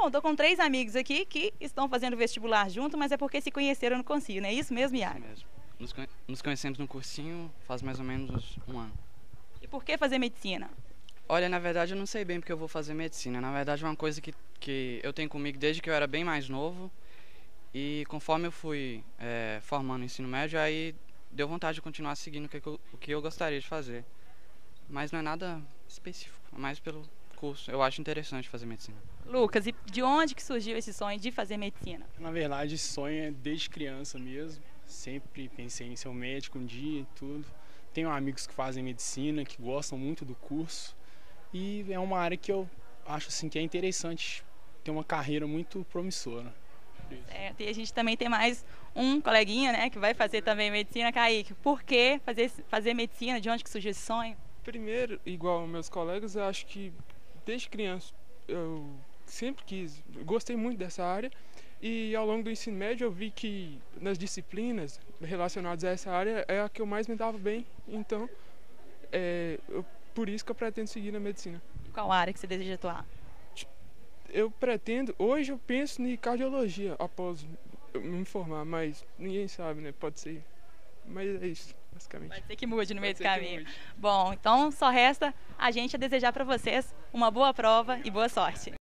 Bom, estou com três amigos aqui que estão fazendo vestibular junto, mas é porque se conheceram no Consigo, não é isso mesmo, Iago? Isso mesmo. Nos, conhe- nos conhecemos no cursinho faz mais ou menos um ano. E por que fazer medicina? Olha, na verdade eu não sei bem porque eu vou fazer medicina. Na verdade é uma coisa que, que eu tenho comigo desde que eu era bem mais novo. E conforme eu fui eh, formando o ensino médio, aí deu vontade de continuar seguindo o que, eu- o que eu gostaria de fazer. Mas não é nada específico, é mais pelo curso. Eu acho interessante fazer medicina. Lucas, e de onde que surgiu esse sonho de fazer medicina? Na verdade, esse sonho é desde criança mesmo. Sempre pensei em ser um médico um dia e tudo. Tenho amigos que fazem medicina, que gostam muito do curso. E é uma área que eu acho assim que é interessante ter uma carreira muito promissora. Certo, e a gente também tem mais um coleguinha, né, que vai fazer também medicina, Kaique. Por que fazer, fazer medicina? De onde que surgiu esse sonho? Primeiro, igual meus colegas, eu acho que desde criança eu sempre quis, gostei muito dessa área e ao longo do ensino médio eu vi que nas disciplinas relacionadas a essa área é a que eu mais me dava bem, então é eu- por isso que eu pretendo seguir na medicina. Qual área que você deseja atuar? Eu pretendo, hoje eu penso em cardiologia após me formar, mas ninguém sabe, né? Pode ser. Mas é isso, basicamente. Pode ser que mude no meio do caminho. Bom, então só resta a gente a desejar para vocês uma boa prova e boa sorte.